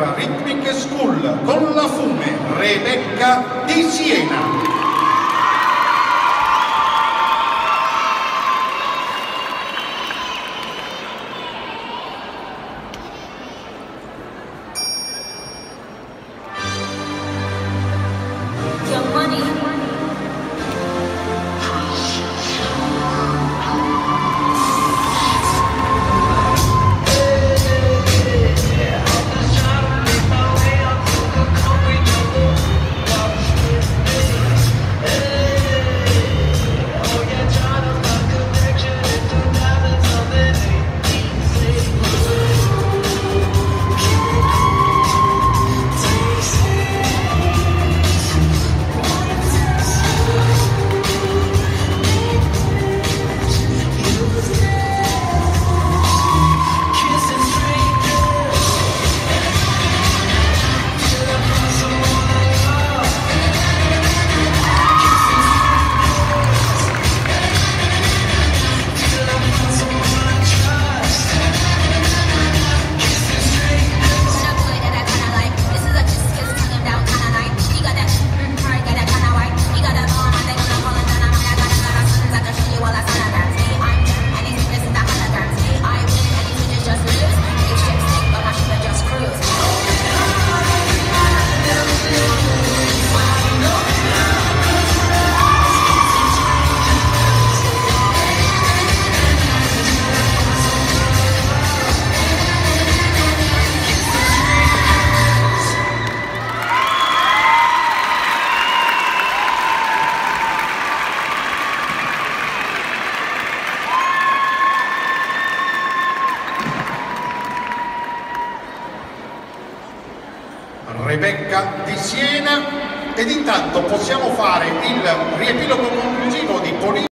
Rhythmic School con la Fume Rebecca di Siena. Rebecca di Siena. Ed intanto possiamo fare il riepilogo conclusivo di Polino